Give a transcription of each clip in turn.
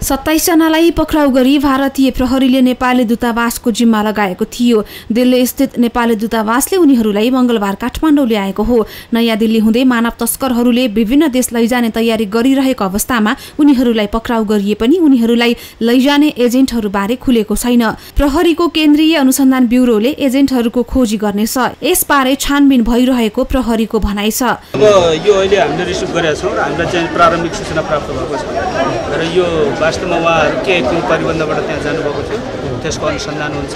सत्ताइसजनालाई पक्राउ गरी भारतीय प्रहरीले नेपाली दूतावासको जिम्मा लगाएको थियो। दिल्ली स्थित नेपाली दूतावासले उनीहरूलाई मंगलबार काठमाडौँ ल्याएको हो। नयाँ दिल्ली हुँदै मानव तस्करहरूले विभिन्न देश लैजाने तयारी गरिरहेको अवस्थामा उनीहरूलाई पक्राउ गरिए पनि उनीहरूलाई लैजाने एजेन्टहरूबारे खुलेको छैन। प्रहरीको केन्द्रीय अनुसन्धान ब्युरोले एजेन्टहरूको खोजी गर्नेछ। यसबारे छानबिन भइरहेको प्रहरीको भनाइ छ। यो अहिले हामीले रिसिभ गरेका छौँ र हामीलाई चाहिँ प्रारम्भिक सूचना प्राप्त भएको छ। र यो वास्तवमा उहाँहरू के कुन परिबन्धबाट त्यहाँ जानुभएको थियो त्यसको अनुसन्धान हुन्छ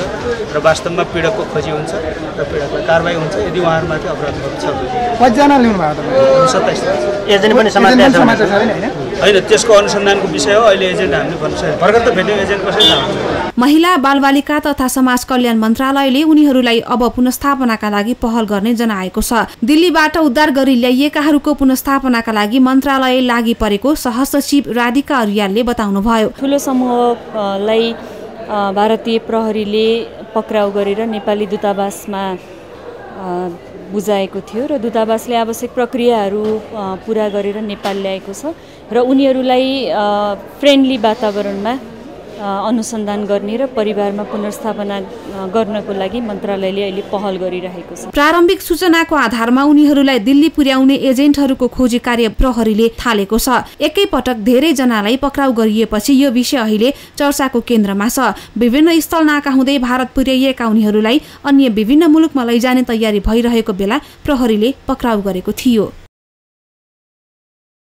र वास्तवमा पीडकको खोजी हुन्छ र पीडकको कारवाही हुन्छ यदि उहाँहरूमाथि अपराधहरू छ भने। कतिजना ल्याउनु भएको तपाईँ? सत्ताइस एजेन्ट पनि होइन त्यसको अनुसन्धानको विषय हो अहिले एजेन्ट हामीले भन्नु भर्खर त भेट्यौँ एजेन्ट कसरी थाहा हुन्छ महिला बालबालिका तथा समाज कल्याण मन्त्रालयले उनीहरूलाई अब पुनस्थापनाका लागि पहल गर्ने जनाएको छ। दिल्लीबाट उद्धार गरी ल्याइएकाहरूको पुनस्थापनाका लागि मन्त्रालय लागि परेको सहसचिव राधिका अरियालले बताउनुभयो। ठुलो समूहलाई भारतीय प्रहरीले पक्राउ गरेर नेपाली दूतावासमा बुझाएको थियो र दूतावासले आवश्यक प्रक्रियाहरू पुरा गरेर नेपाल ल्याएको छ र उनीहरूलाई फ्रेन्डली वातावरणमा अनुसन्धान गर्ने र परिवारमा पुनर्स्थापना गर्नको लागि मन्त्रालयले अहिले पहल गरिरहेको छ। प्रारम्भिक सूचनाको आधारमा उनीहरूलाई दिल्ली पुर्याउने एजेन्टहरूको खोजी कार्य प्रहरीले थालेको छ। एकैपटक धेरैजनालाई पक्राउ गरिएपछि यो विषय अहिले चर्चाको केन्द्रमा छ। विभिन्न स्थल नाका हुँदै भारत पुर्याइएका उनीहरूलाई अन्य विभिन्न मुलुकमा लैजाने तयारी भइरहेको बेला प्रहरीले पक्राउ गरेको थियो।